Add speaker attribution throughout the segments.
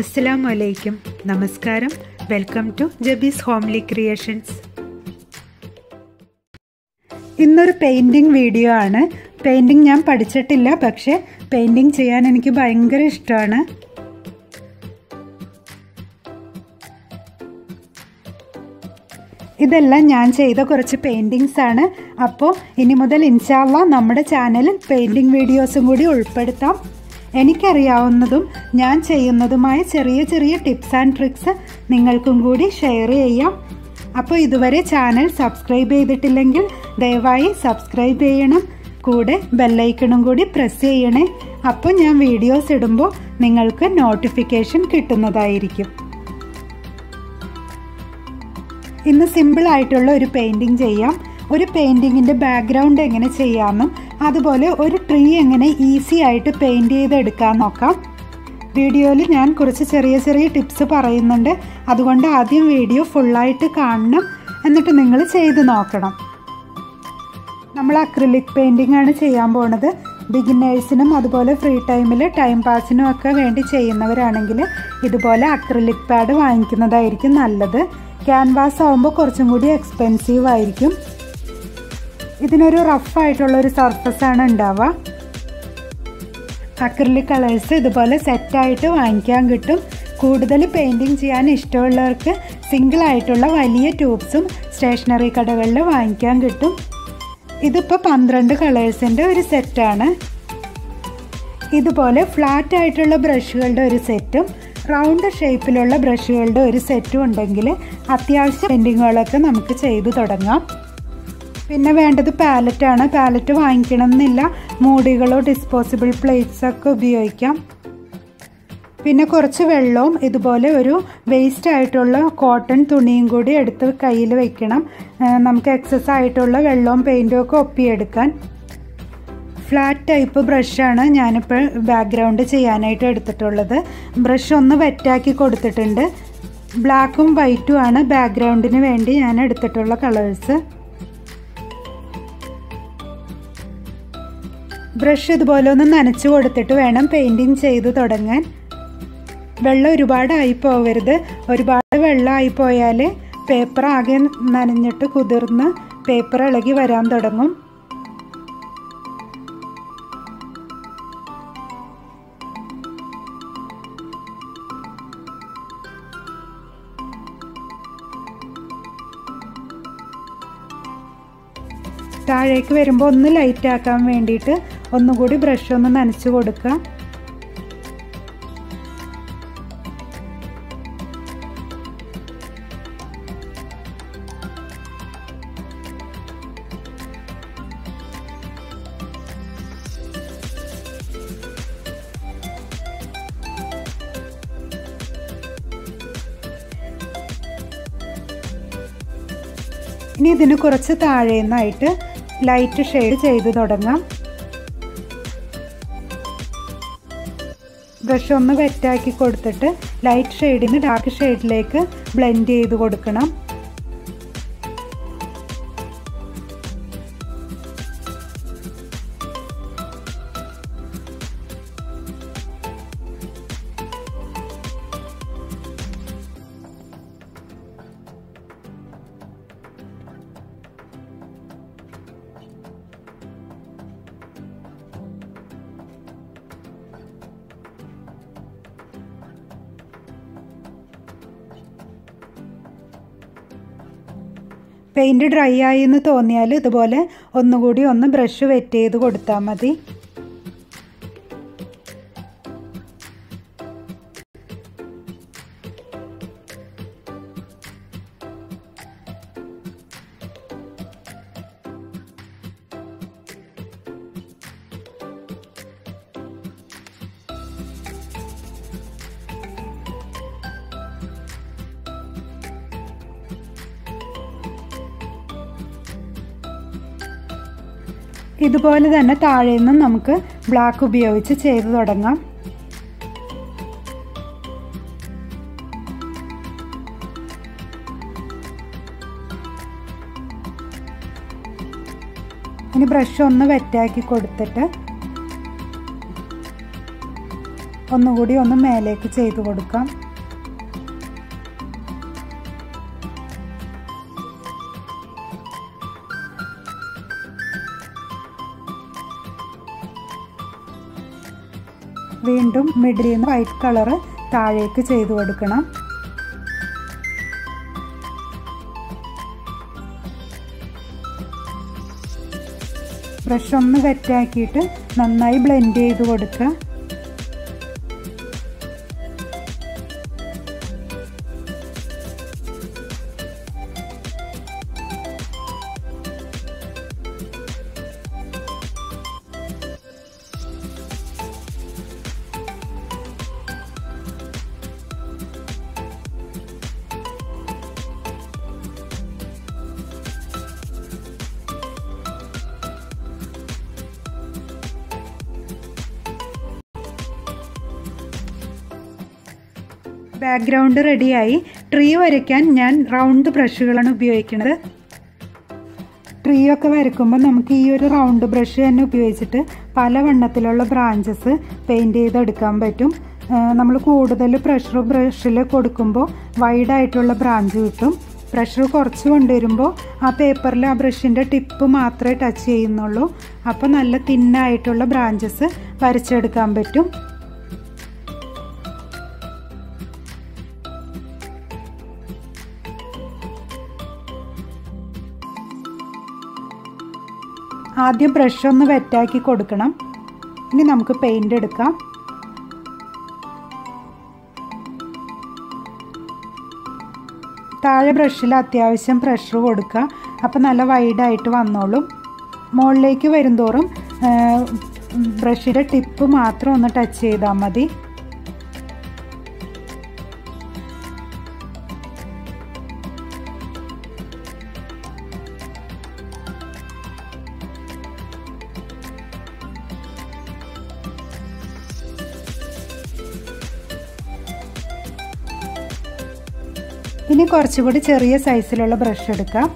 Speaker 1: അസ്സലാമു വലൈക്കും നമസ്കാരം. Welcome to Jabi's homely creations. ഇന്നൊരു പെയിന്റിങ് വീഡിയോ ആണ്. പെയിന്റിങ് ഞാൻ പഠിച്ചിട്ടില്ല പക്ഷേ പെയിന്റിങ് ചെയ്യാൻ എനിക്ക് ഭയങ്കര ഇഷ്ടമാണ് ഇതെല്ലാം ഞാൻ ചെയ്ത കുറച്ച് പെയിന്റിങ്സ് ആണ്. അപ്പോൾ ഇനി മുതൽ ഇൻഷാല്ല നമ്മുടെ ചാനലിൽ പെയിന്റിങ് വീഡിയോസും കൂടി ഉൾപ്പെടുത്താം. എനിക്കറിയാവുന്നതും ഞാൻ ചെയ്യുന്നതുമായ ചെറിയ ചെറിയ ടിപ്സ് ആൻഡ് ട്രിക്സ് നിങ്ങൾക്കും കൂടി ഷെയർ ചെയ്യാം. അപ്പോൾ ഇതുവരെ ചാനൽ സബ്സ്ക്രൈബ് ചെയ്തിട്ടില്ലെങ്കിൽ ദയവായി സബ്സ്ക്രൈബ് ചെയ്യണം. കൂടെ ബെല്ലൈക്കണും കൂടി പ്രസ് ചെയ്യണേ. അപ്പോൾ ഞാൻ വീഡിയോസ് ഇടുമ്പോൾ നിങ്ങൾക്ക് നോട്ടിഫിക്കേഷൻ കിട്ടുന്നതായിരിക്കും. ഇന്ന് സിമ്പിളായിട്ടുള്ള ഒരു പെയിന്റിങ് ചെയ്യാം. ഒരു പെയിന്റിങ്ങിന്റെ ബാക്ക്ഗ്രൗണ്ട് എങ്ങനെ ചെയ്യാമെന്നും അതുപോലെ ഒരു ട്രീ എങ്ങനെ ഈസി ആയിട്ട് പെയിന്റ് ചെയ്തെടുക്കാൻ നോക്കാം. വീഡിയോയിൽ ഞാൻ കുറച്ച് ചെറിയ ചെറിയ ടിപ്സ് പറയുന്നുണ്ട്. അതുകൊണ്ട് ആദ്യം വീഡിയോ ഫുള്ളായിട്ട് കാണണം. എന്നിട്ട് നിങ്ങൾ ചെയ്ത് നോക്കണം. നമ്മൾ അക്രിലിക് പെയിന്റിംഗ് ആണ് ചെയ്യാൻ പോണത്. ബിഗിനേഴ്സിനും അതുപോലെ ഫ്രീ ടൈമിൽ ടൈം പാസിനും ഒക്കെ വേണ്ടി ചെയ്യുന്നവരാണെങ്കിൽ ഇതുപോലെ അക്രിലിക് പാഡ് വാങ്ങിക്കുന്നതായിരിക്കും നല്ലത്. ക്യാൻവാസ് ആകുമ്പോൾ കുറച്ചും കൂടി എക്സ്പെൻസീവ് ആയിരിക്കും. ഇതിനൊരു റഫായിട്ടുള്ളൊരു ആയിട്ടുള്ള ഒരു സർഫസ് ആണ് ഉണ്ടാവുക. അക്രലിക് കളേഴ്സ് ഇതുപോലെ സെറ്റായിട്ട് വാങ്ങിക്കാൻ കിട്ടും. കൂടുതൽ പെയിന്റിങ് ചെയ്യാൻ ഇഷ്ടമുള്ളവർക്ക് സിംഗിളായിട്ടുള്ള വലിയ ട്യൂബ്സും സ്റ്റേഷനറി കടകളിൽ വാങ്ങിക്കാൻ കിട്ടും. ഇതിപ്പോൾ പന്ത്രണ്ട് കളേഴ്സിന്റെ ഒരു സെറ്റാണ് ഇതുപോലെ ഫ്ലാറ്റ് ആയിട്ടുള്ള ബ്രഷുകളുടെ ഒരു സെറ്റും റൗണ്ട് ഷേപ്പിലുള്ള ബ്രഷുകളുടെ ഒരു സെറ്റും ഉണ്ടെങ്കിൽ അത്യാവശ്യം പെയിന്റിങ്ങുകളൊക്കെ നമുക്ക് ചെയ്തു തുടങ്ങാം. പിന്നെ വേണ്ടത് പാലറ്റാണ് പാലറ്റ് വാങ്ങിക്കണം എന്നില്ല മൂടികളോ ഡിസ്പോസിബിൾ പ്ലേറ്റ്സൊക്കെ ഉപയോഗിക്കാം. പിന്നെ കുറച്ച് വെള്ളവും ഇതുപോലെ ഒരു വേസ്റ്റ് ആയിട്ടുള്ള കോട്ടൺ തുണിയും കൂടി എടുത്ത് കയ്യിൽ വെക്കണം. നമുക്ക് എക്സസ് ആയിട്ടുള്ള വെള്ളവും പെയിന്റും ഒക്കെ ഒപ്പിയെടുക്കാൻ. ഫ്ലാറ്റ് ടൈപ്പ് ബ്രഷാണ് ഞാനിപ്പോൾ ബാക്ക്ഗ്രൗണ്ട് ചെയ്യാനായിട്ട് എടുത്തിട്ടുള്ളത്. ബ്രഷ് ഒന്ന് വെറ്റാക്കി കൊടുത്തിട്ടുണ്ട്. ബ്ലാക്കും വൈറ്റും ആണ് ബാക്ക്ഗ്രൗണ്ടിന് വേണ്ടി ഞാൻ എടുത്തിട്ടുള്ള കളേഴ്സ് ബ്രഷ് ഇതുപോലെ ഒന്ന് നനച്ച് കൊടുത്തിട്ട് വേണം പെയിന്റിങ് ചെയ്ത് തുടങ്ങാൻ. വെള്ളം ഒരുപാടായി പോകരുത്. ഒരുപാട് വെള്ളമായി പോയാൽ പേപ്പർ ആകെ നനഞ്ഞിട്ട് കുതിർന്ന് പേപ്പർ ഇളകി വരാൻ തുടങ്ങും. താഴേക്ക് വരുമ്പോൾ ഒന്ന് ലൈറ്റ് ആക്കാൻ വേണ്ടിയിട്ട് ഒന്നുകൂടി ബ്രഷ് ഒന്ന് നനച്ച് കൊടുക്കുക ഇനി ഇതിന് കുറച്ച് താഴെ നിന്നായിട്ട് ലൈറ്റ് ഷെയ്ഡ് ചെയ്ത് തുടങ്ങാം. ബ്രഷ് ഒന്ന് വെറ്റാക്കി കൊടുത്തിട്ട് ലൈറ്റ് ഷെയ്ഡിന് ഡാർക്ക് ഷെയ്ഡിലേക്ക് ബ്ലെൻഡ് ചെയ്ത് കൊടുക്കണം. പെയിന്റ് ഡ്രൈ ആയി എന്ന് തോന്നിയാൽ ഇതുപോലെ ഒന്നുകൂടി ഒന്ന് ബ്രഷ് വെറ്റ് ചെയ്ത് കൊടുത്താൽ മതി. ഇതുപോലെ തന്നെ താഴെ നിന്നും നമുക്ക് ബ്ലാക്ക് ഉപയോഗിച്ച് ചെയ്തു തുടങ്ങാം. ഇനി ബ്രഷ് ഒന്ന് വെറ്റാക്കി കൊടുത്തിട്ട് ഒന്നുകൂടി ഒന്ന് മേലേക്ക് ചെയ്ത് കൊടുക്കാം. വീണ്ടും മിഡിൽ നിന്ന് വൈറ്റ് കളർ താഴേക്ക് ചെയ്ത് കൊടുക്കണം. ബ്രഷ് ഒന്ന് വെറ്റാക്കിയിട്ട് നന്നായി ബ്ലെൻഡ് ചെയ്ത് കൊടുക്കുക. ബാക്ക്ഗ്രൗണ്ട് റെഡിയായി ട്രീ വരയ്ക്കാൻ ഞാൻ റൗണ്ട് ബ്രഷുകളാണ് ഉപയോഗിക്കുന്നത്. ട്രീ ഒക്കെ വരയ്ക്കുമ്പോൾ നമുക്ക് ഈ ഒരു റൗണ്ട് ബ്രഷ് തന്നെ ഉപയോഗിച്ചിട്ട് പല വണ്ണത്തിലുള്ള ബ്രാഞ്ചസ് പെയിന്റ് ചെയ്തെടുക്കാൻ പറ്റും. നമ്മൾ കൂടുതൽ പ്രഷർ ബ്രഷിൽ കൊടുക്കുമ്പോൾ വൈഡായിട്ടുള്ള ബ്രാഞ്ച് കിട്ടും. പ്രഷർ കുറച്ച് കൊണ്ടുവരുമ്പോൾ ആ പേപ്പറിൽ ആ ബ്രഷിന്റെ ടിപ്പ് മാത്രമേ ടച്ച് ചെയ്യുന്നുള്ളൂ. അപ്പോൾ നല്ല തിന്നായിട്ടുള്ള ബ്രാഞ്ചസ് വരച്ചെടുക്കാൻ പറ്റും. ആദ്യം ബ്രഷ് ഒന്ന് വെറ്റാക്കി കൊടുക്കണം. ഇനി നമുക്ക് പെയിന്റ് എടുക്കാം. താഴെ ബ്രഷിൽ അത്യാവശ്യം പ്രഷർ കൊടുക്കുക. അപ്പോൾ നല്ല വൈഡായിട്ട് വന്നോളും. മുകളിലേക്ക് വരുംതോറും ബ്രഷിന്റെ ടിപ്പ് മാത്രം ഒന്ന് ടച്ച് ചെയ്താൽ മതി. കുറച്ചുകൂടി ചെറിയ സൈസിലുള്ള ബ്രഷ് എടുക്കാം.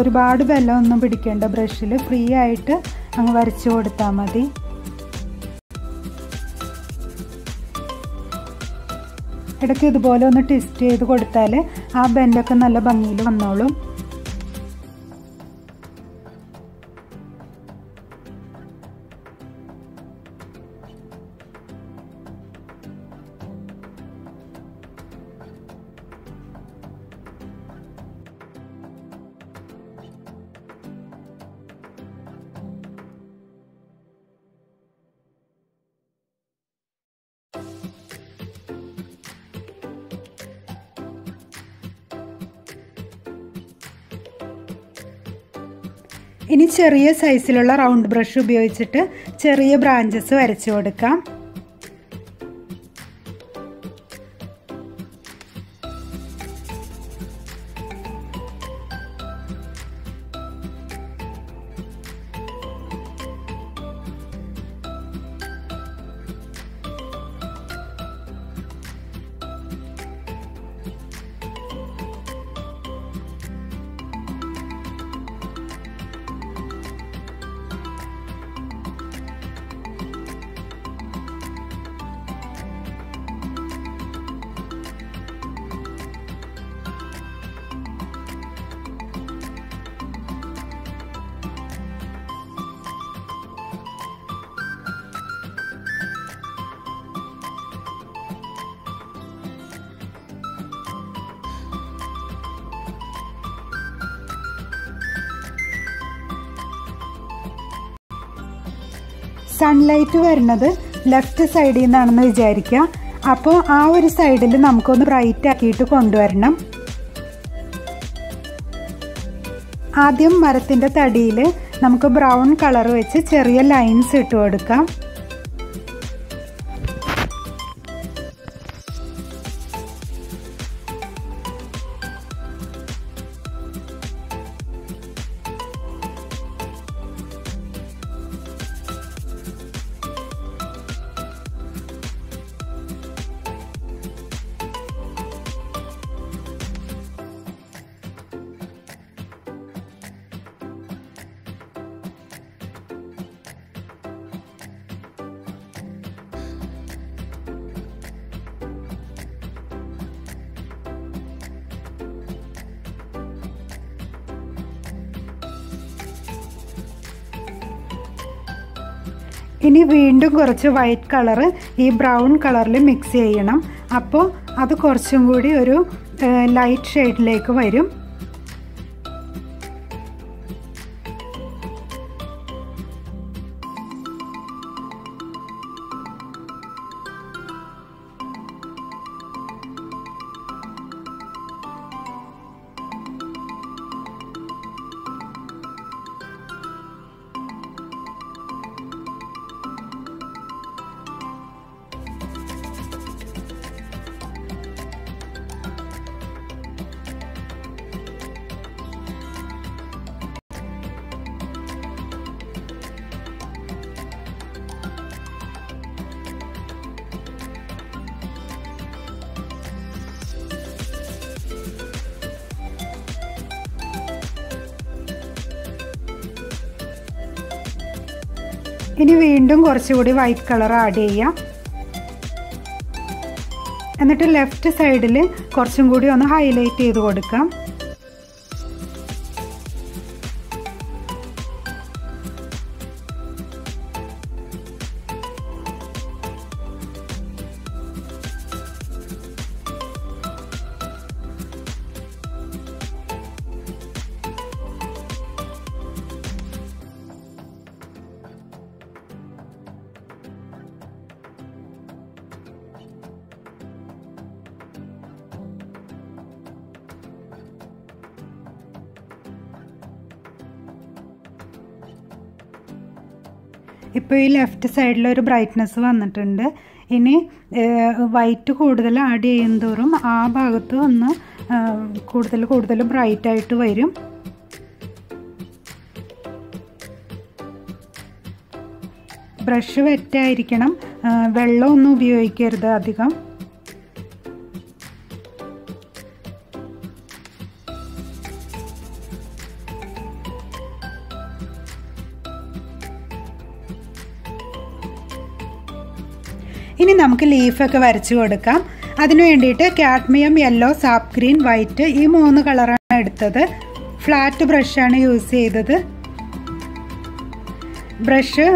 Speaker 1: ഒരുപാട് ബലമൊന്നും പിടിക്കേണ്ട ബ്രഷിൽ ഫ്രീ ആയിട്ട് അങ്ങ് വരച്ചു കൊടുത്താൽ മതി. ഇടയ്ക്ക് ഇതുപോലെ ഒന്ന് ട്വിസ്റ്റ് ചെയ്ത് കൊടുത്താൽ ആ ബെൻഡൊക്കെ നല്ല ഭംഗിയിൽ വന്നോളും. ഇനി ചെറിയ സൈസിലുള്ള റൗണ്ട് ബ്രഷ് ഉപയോഗിച്ചിട്ട് ചെറിയ ബ്രാഞ്ചസ് വരച്ചു കൊടുക്കാം. സൺലൈറ്റ് വരുന്നത് ലെഫ്റ്റ് സൈഡിൽ നിന്നാണെന്ന് വിചാരിക്കുക. അപ്പോൾ ആ ഒരു സൈഡിൽ നമുക്കൊന്ന് ബ്രൈറ്റ് ആക്കിയിട്ട് കൊണ്ടുവരണം. ആദ്യം മരത്തിന്റെ തടിയിൽ നമുക്ക് ബ്രൗൺ കളർ വെച്ച് ചെറിയ ലൈൻസ് ഇട്ട് കൊടുക്കാം. ഇനി വീണ്ടും കുറച്ച് വൈറ്റ് കളർ ഈ ബ്രൗൺ കളറിൽ മിക്സ് ചെയ്യണം. അപ്പോൾ അത് കുറച്ചും കൂടി ഒരു ലൈറ്റ് ഷെയ്ഡിലേക്ക് വരും. ഇനി വീണ്ടും കുറച്ചുകൂടി വൈറ്റ് കളർ ആഡ് ചെയ്യാം. എന്നിട്ട് ലെഫ്റ്റ് സൈഡിൽ കുറച്ചും കൂടി ഒന്ന് ഹൈലൈറ്റ് ചെയ്ത് കൊടുക്കാം. ഇപ്പോൾ ഈ ലെഫ്റ്റ് സൈഡിൽ ഒരു ബ്രൈറ്റ്നസ് വന്നിട്ടുണ്ട്. ഇനി വൈറ്റ് കൂടുതൽ ആഡ് ചെയ്യും തോറും ആ ഭാഗത്ത് ഒന്ന് കൂടുതൽ കൂടുതൽ ബ്രൈറ്റ് ആയിട്ട് വരും. ബ്രഷ് വെറ്റായിരിക്കണം വെള്ളമൊന്നും ഉപയോഗിക്കരുത് അധികം. ഇനി നമുക്ക് ലീഫൊക്കെ വരച്ചു കൊടുക്കാം. അതിനു വേണ്ടിയിട്ട് cadmium yellow sap green white ഈ മൂന്ന് കളറാണ് എടുത്തത്. ഫ്ലാറ്റ് ബ്രഷാണ് യൂസ് ചെയ്തത്. ബ്രഷ്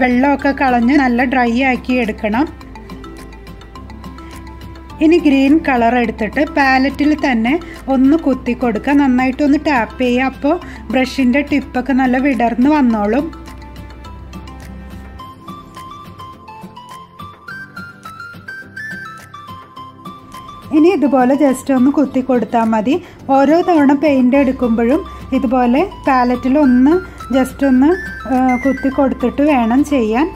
Speaker 1: വെള്ളമൊക്കെ കളഞ്ഞ് നല്ല ഡ്രൈ ആക്കി എടുക്കണം. ഇനി ഗ്രീൻ കളർ എടുത്തിട്ട് പാലറ്റിൽ തന്നെ ഒന്ന് കുത്തി കൊടുക്കുക. നന്നായിട്ടൊന്ന് ടാപ്പ് ചെയ്യുക അപ്പോൾ ബ്രഷിന്റെ ടിപ്പൊക്കെ നല്ല വിടർന്ന് വന്നോളും. ഇനി ഇതുപോലെ ജസ്റ്റ് ഒന്ന് കുത്തി കൊടുത്താൽ മതി. ഓരോ തവണ പെയിന്റ് എടുക്കുമ്പോഴും ഇതുപോലെ പാലറ്റിൽ ഒന്ന് ജസ്റ്റ് ഒന്ന് കുത്തി കൊടുത്തിട്ട് വേണം ചെയ്യാൻ.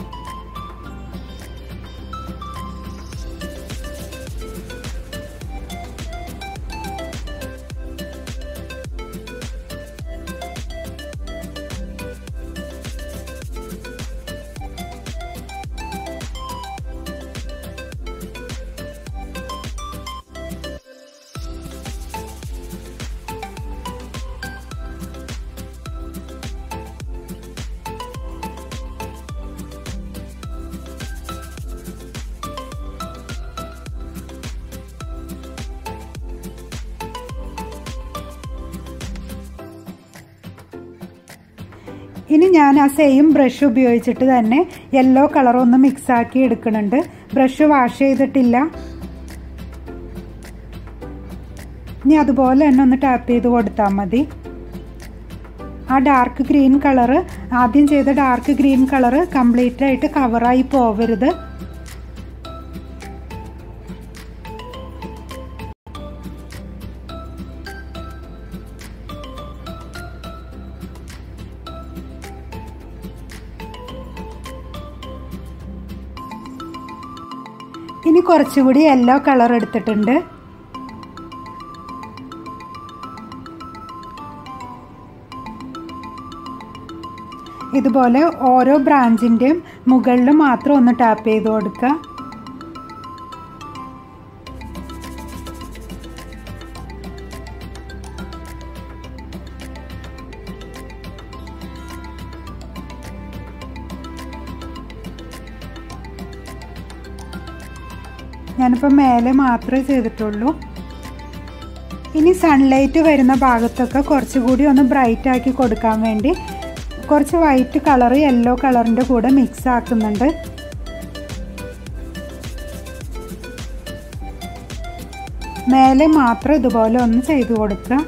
Speaker 1: ഇനി ഞാൻ ആ സെയിം ബ്രഷ് ഉപയോഗിച്ചിട്ട് തന്നെ യെല്ലോ കളർ ഒന്ന് മിക്സ് ആക്കി എടുക്കുന്നുണ്ട്. ബ്രഷ് വാഷ് ചെയ്തിട്ടില്ല. ഇനി അതുപോലെ തന്നെ ഒന്ന് ടാപ്പ് ചെയ്ത് കൊടുത്താൽ മതി. ആ ഡാർക്ക് ഗ്രീൻ കളറ് ആദ്യം ചെയ്ത ഡാർക്ക് ഗ്രീൻ കളറ് കംപ്ലീറ്റ് ആയിട്ട് കവറായി പോവരുത്. കുറച്ചുകൂടി യെല്ലോ കളർ എടുത്തിട്ടുണ്ട്. ഇതുപോലെ ഓരോ ബ്രാഞ്ചിന്റെയും മുകളിൽ മാത്രം ഒന്ന് ടാപ്പ് ചെയ്ത് കൊടുക്കുക. ഞാനിപ്പോൾ മേലെ മാത്രമേ ചെയ്തിട്ടുള്ളൂ. ഇനി സൺലൈറ്റ് വരുന്ന ഭാഗത്തൊക്കെ കുറച്ചുകൂടി ഒന്ന് ബ്രൈറ്റ് ആക്കി കൊടുക്കാൻ വേണ്ടി കുറച്ച് വൈറ്റ് കളർ യെല്ലോ കളറിന്റെ കൂടെ മിക്സ് ആക്കുന്നുണ്ട്. മേലെ മാത്രം ഇതുപോലെ ഒന്ന് ചെയ്തു കൊടുക്കുക.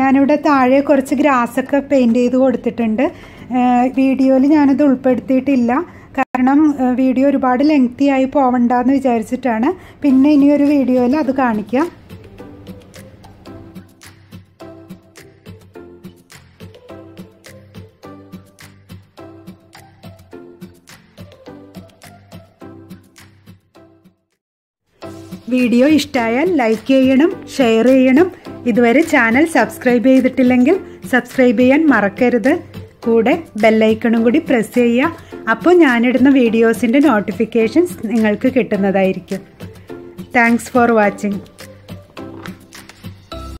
Speaker 1: ഞാനിവിടെ താഴെ കുറച്ച് ഗ്രാസൊക്കെ പെയിന്റ് ചെയ്ത് കൊടുത്തിട്ടുണ്ട്. വീഡിയോയിൽ ഞാനത് ഉൾപ്പെടുത്തിയിട്ടില്ല. കാരണം വീഡിയോ ഒരുപാട് ലെങ്തി ആയി പോവണ്ടെന്ന് വിചാരിച്ചിട്ടാണ്. പിന്നെ ഇനിയൊരു വീഡിയോയിൽ അത് കാണിക്കാം. വീഡിയോ ഇഷ്ടമായാൽ ലൈക്ക് ചെയ്യണം ഷെയർ ചെയ്യണം. ഇതുവരെ ചാനൽ സബ്സ്ക്രൈബ് ചെയ്തിട്ടില്ലെങ്കിൽ സബ്സ്ക്രൈബ് ചെയ്യാൻ മറക്കരുത്. കൂടെ ബെല്ലൈക്കണും കൂടി പ്രസ് ചെയ്യുക. അപ്പോൾ ഞാനിടുന്ന വീഡിയോസിന്റെ നോട്ടിഫിക്കേഷൻസ് നിങ്ങൾക്ക് കിട്ടുന്നതായിരിക്കും. Thanks for watching